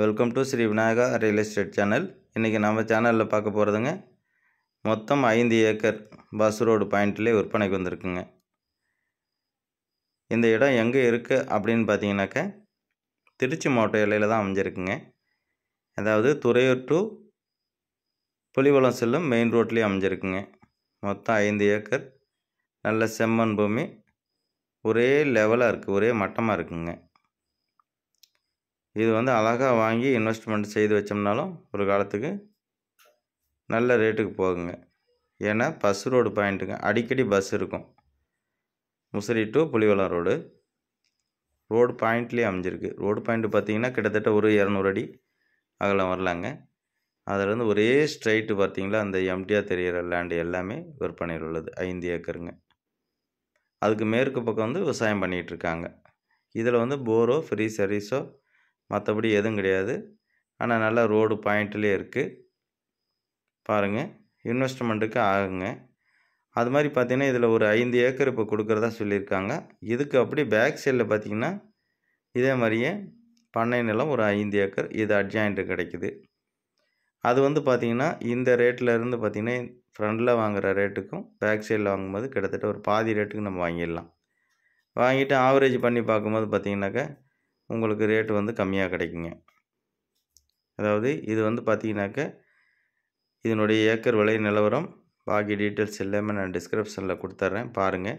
Welcome to Sri Vinayaka real estate channel இன்றைக்கி நம்ம சேனலில் பார்க்க போகிறதுங்க மொத்தம் ஐந்து ஏக்கர் பஸ் ரோடு பாயிண்ட்லேயே விற்பனைக்கு வந்திருக்குங்க. இந்த இடம் எங்கே இருக்குது அப்படின்னு பார்த்தீங்கன்னாக்கா திருச்சி மாவட்ட எல்லையில் தான் அமைஞ்சிருக்குங்க. அதாவது துறையூர் டு புலிவலம் செல்லும் மெயின் ரோட்லேயே அமைஞ்சிருக்குங்க. மொத்தம் ஐந்து ஏக்கர். நல்ல செம்மண் பூமி. ஒரே லெவலாக இருக்குது ஒரே மட்டமாக இருக்குங்க. இது வந்து அழகாக வாங்கி இன்வெஸ்ட்மெண்ட் செய்து வச்சோம்னாலும் ஒரு காலத்துக்கு நல்ல ரேட்டுக்கு போகுங்க. ஏன்னா பஸ் ரோடு பாயிண்ட்டுங்க அடிக்கடி பஸ் இருக்கும். Musiri to Pulivalam road road பாயிண்ட்லேயே அமைஞ்சிருக்கு. ரோடு பாயிண்ட்டு பார்த்தீங்கன்னா கிட்டத்தட்ட ஒரு இரநூறு அடி அகலம் வரலாங்க. அதிலேருந்து ஒரே ஸ்ட்ரைட்டு பார்த்திங்களா அந்த எம்டியாக தெரிகிற லேண்டு எல்லாமே விற்பனையில் உள்ளது. ஐந்து ஏக்கருங்க. அதுக்கு மேற்கு பக்கம் வந்து விவசாயம் பண்ணிகிட்ருக்காங்க இதில் வந்து போரோ ஃப்ரீ சர்வீஸோ மற்றபடி எதுவும் கிடையாது. ஆனால் நல்லா ரோடு பாயிண்ட்லேயே இருக்குது பாருங்கள் இன்வெஸ்ட்மெண்ட்டுக்கு ஆகுங்க. அது மாதிரி பார்த்திங்கன்னா இதில் ஒரு ஐந்து ஏக்கர் இப்போ கொடுக்குறதா சொல்லியிருக்காங்க. இதுக்கு அப்படி பேக் சைடில் பார்த்தீங்கன்னா இதே மாதிரியே பண்ணை நிலம் ஒரு ஐந்து ஏக்கர். இது அட்ஜாயிண்ட்டு கிடைக்குது. அது வந்து பார்த்திங்கன்னா இந்த ரேட்டில் இருந்து பார்த்திங்கன்னா ஃப்ரண்டில் வாங்குகிற ரேட்டுக்கும் பேக் சைடில் வாங்கும்போது கிட்டத்தட்ட ஒரு பாதி ரேட்டுக்கு நம்ம வாங்கிடலாம். வாங்கிட்டு ஆவரேஜ் பண்ணி பார்க்கும்போது பார்த்திங்கனாக்கா உங்களுக்கு ரேட்டு வந்து கம்மியாக கிடைக்குங்க. அதாவது இது வந்து பார்த்தீங்கன்னாக்க இதனுடைய ஏக்கர் விலை நிலவரம் பாக்கி டீட்டெயில்ஸ் எல்லாமே நான் டிஸ்கிரிப்ஷனில் கொடுத்துட்றேன் பாருங்கள்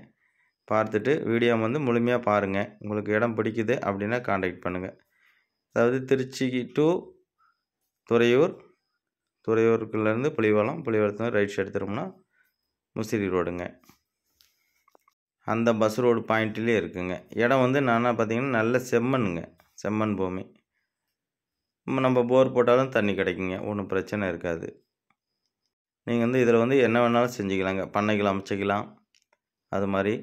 பார்த்துட்டு வீடியோ வந்து முழுமையாக பாருங்கள் உங்களுக்கு இடம் பிடிக்குது அப்படின்னா காண்டாக்ட் பண்ணுங்கள் அதாவது திருச்சி டு துறையூர் துறையூருக்குள்ளேருந்து புலிவலம் புலிவலத்துலேருந்து ரைட் சைடு திரும்பினா முசிறி ரோடுங்க அந்த பஸ் ரோடு பாயிண்ட்லேயே இருக்குங்க. இடம் வந்து நானாக பார்த்தீங்கன்னா நல்ல செம்மண்ணுங்க. செம்மண் பூமி. நம்ம போர் போட்டாலும் தண்ணி கிடைக்குங்க. ஒன்றும் பிரச்சனை இருக்காது. நீங்கள் வந்து இதில் வந்து என்ன வேணாலும் செஞ்சுக்கலாங்க. பண்ணைகள் அமைச்சிக்கலாம். அது மாதிரி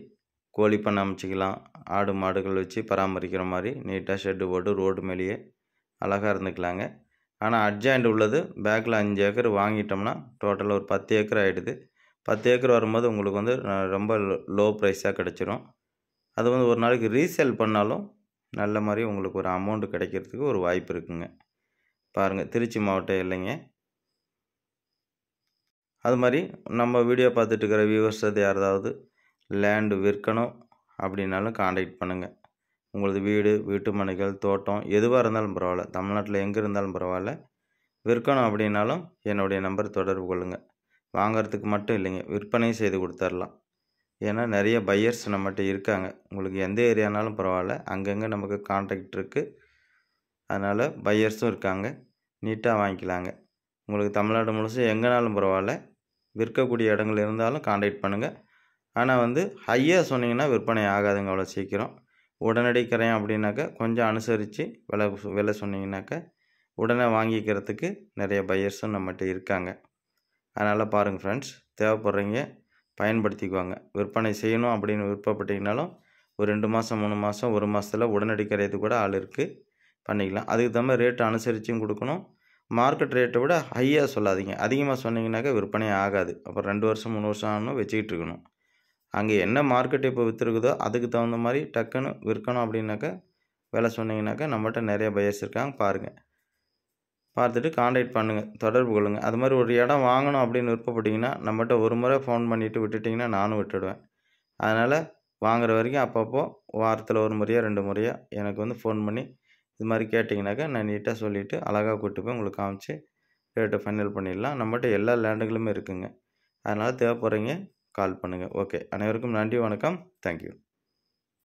கோழி பண்ணை அமைச்சிக்கலாம். ஆடு மாடுகள் வச்சு பராமரிக்கிற மாதிரி நீட்டாக ஷெட்டு போட்டு ரோடு மேலேயே அழகாக இருந்துக்கலாங்க. ஆனால் அட்ஜாயிண்ட் உள்ளது. பேக்கில் அஞ்சு ஏக்கர் வாங்கிட்டோம்னா டோட்டலாக ஒரு பத்து ஏக்கர் ஆகிடுது பத்து ஏக்கர் வரும்போது உங்களுக்கு வந்து ரொம்ப லோ ப்ரைஸாக கிடச்சிரும். அது வந்து ஒரு நாளைக்கு ரீசேல் பண்ணாலும் நல்ல மாதிரி உங்களுக்கு ஒரு அமௌண்ட்டு கிடைக்கிறதுக்கு ஒரு வாய்ப்பு இருக்குங்க. பாருங்கள் திருச்சி மாவட்டம் இல்லைங்க. அது மாதிரி நம்ம வீடியோ பார்த்துட்டு இருக்கிற வியூவர்ஸ் அது யாராவது லேண்டு விற்கணும் அப்படின்னாலும் காண்டாக்ட் பண்ணுங்கள் உங்களது வீடு வீட்டு மனைகள் தோட்டம் எதுவாக இருந்தாலும் பரவாயில்ல. தமிழ்நாட்டில் எங்கே இருந்தாலும் பரவாயில்ல. விற்கணும் அப்படின்னாலும் என்னுடைய நம்பர் தொடர்பு கொள்ளுங்கள் வாங்கிறதுக்கு மட்டும் இல்லைங்க. விற்பனையும் செய்து கொடுத்துர்லாம். ஏன்னா நிறைய பையர்ஸ் நம்மகிட்ட இருக்காங்க. உங்களுக்கு எந்த ஏரியானாலும் பரவாயில்ல. அங்கங்கே நமக்கு கான்டாக்ட் இருக்குது அதனால் பையர்ஸும் இருக்காங்க. நீட்டாக வாங்கிக்கலாங்க. உங்களுக்கு தமிழ்நாடு முழுசும் எங்கேனாலும் பரவாயில்ல. விற்கக்கூடிய இடங்கள் இருந்தாலும் காண்டாக்ட் பண்ணுங்கள் ஆனால் வந்து ஹையாக சொன்னீங்கன்னா விற்பனை ஆகாதுங்க அவ்வளோ சீக்கிரம். உடனடி கரையும் அப்படின்னாக்கா கொஞ்சம் அனுசரித்து விலை விலை சொன்னீங்கன்னாக்கா உடனே வாங்கிக்கிறதுக்கு நிறைய பையர்ஸும் நம்மகிட்ட இருக்காங்க. அதனால் பாருங்கள் ஃப்ரெண்ட்ஸ் தேவைப்படுறீங்க பயன்படுத்திக்குவாங்க. விற்பனை செய்யணும் அப்படின்னு விருப்பப்பட்டீங்கனாலும் ஒரு ரெண்டு மாதம் மூணு மாதம் ஒரு மாதத்தில் உடனடி கரையது கூட ஆள் இருக்குது பண்ணிக்கலாம். அதுக்கு தகுந்த ரேட்டு அனுசரித்தும் கொடுக்கணும். மார்க்கெட் ரேட்டை விட ஹையாக சொல்லாதீங்க. அதிகமாக சொன்னீங்கன்னாக்கா விற்பனை ஆகாது. அப்புறம் ரெண்டு வருஷம் மூணு வருஷம் ஆகணும் வச்சுக்கிட்டு இருக்கணும். அங்கே என்ன மார்க்கெட் இப்போ விற்றுருக்குதோ அதுக்கு தகுந்த மாதிரி டக்குன்னு விற்கணும் அப்படின்னாக்கா விலை சொன்னீங்கன்னாக்கா நம்மகிட்ட நிறைய பையர்ஸ் இருக்காங்க. பாருங்கள் பார்த்துட்டு காண்டாக்ட் பண்ணுங்கள் தொடர்பு கொள்ளுங்கள் அது மாதிரி ஒரு இடம் வாங்கணும் அப்படின்னு விருப்பப்பட்டிங்கன்னா நம்மகிட்ட ஒரு முறை ஃபோன் பண்ணிவிட்டு விட்டுட்டிங்கன்னா நானும் விட்டுடுவேன். அதனால் வாங்குற வரைக்கும் அப்பப்போ வாரத்தில் ஒரு முறையாக ரெண்டு முறையாக எனக்கு வந்து ஃபோன் பண்ணி இது மாதிரி கேட்டிங்கனாக்கா நான் நீட்டாக சொல்லிவிட்டு அழகாக கூப்பிட்டு போய் உங்களுக்கு காமிச்சு ரேட்டை ஃபைனல் பண்ணிடலாம். நம்மகிட்ட எல்லா லேண்டுகளுமே இருக்குங்க. அதனால் தேவைப்படுறீங்க கால் பண்ணுங்கள் ஓகே அனைவருக்கும் நன்றி வணக்கம். தேங்க்யூ